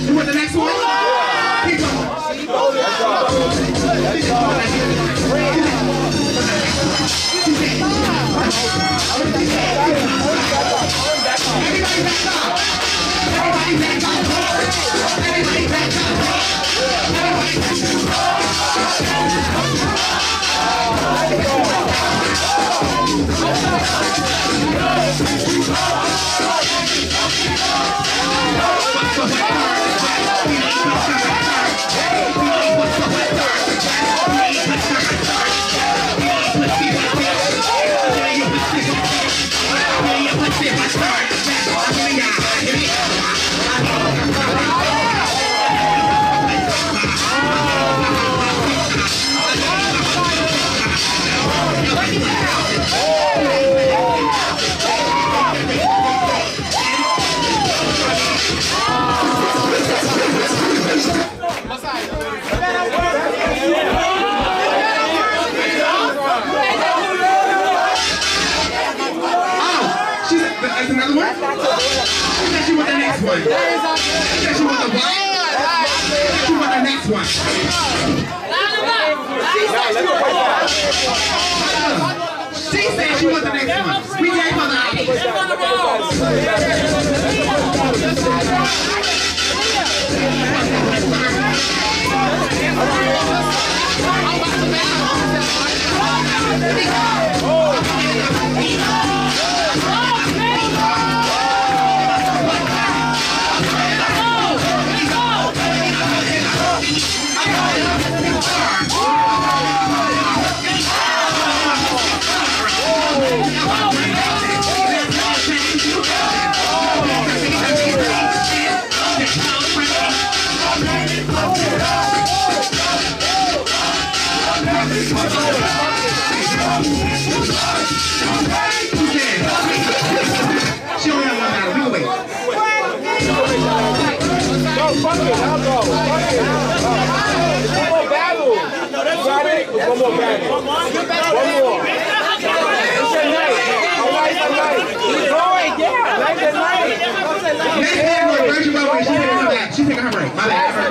You want the next one? Yeah. Everybody back up! Everybody back up! Everybody back up! Oh, one? Said she want the next one. Said she want the what? She want the next one. She said she want the next one. We gave her the option. She only have one battle. We. My bad.